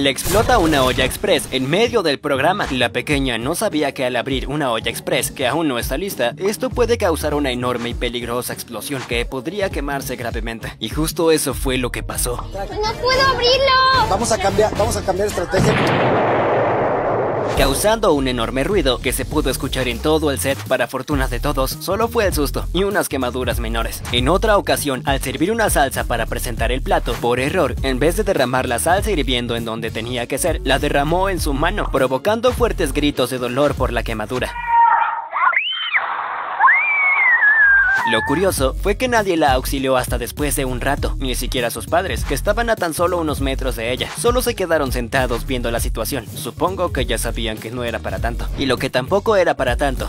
Le explota una olla express en medio del programa. La pequeña no sabía que al abrir una olla express que aún no está lista, esto puede causar una enorme y peligrosa explosión que podría quemarse gravemente. Y justo eso fue lo que pasó. ¡No puedo abrirlo! Vamos a cambiar, vamos a cambiar estrategia causando un enorme ruido que se pudo escuchar en todo el set. Para fortuna de todos, solo fue el susto y unas quemaduras menores. En otra ocasión, al servir una salsa para presentar el plato, por error, en vez de derramar la salsa hirviendo en donde tenía que ser, la derramó en su mano, provocando fuertes gritos de dolor por la quemadura. Lo curioso fue que nadie la auxilió hasta después de un rato, ni siquiera sus padres, que estaban a tan solo unos metros de ella. Solo se quedaron sentados viendo la situación. Supongo que ya sabían que no era para tanto. Y lo que tampoco era para tanto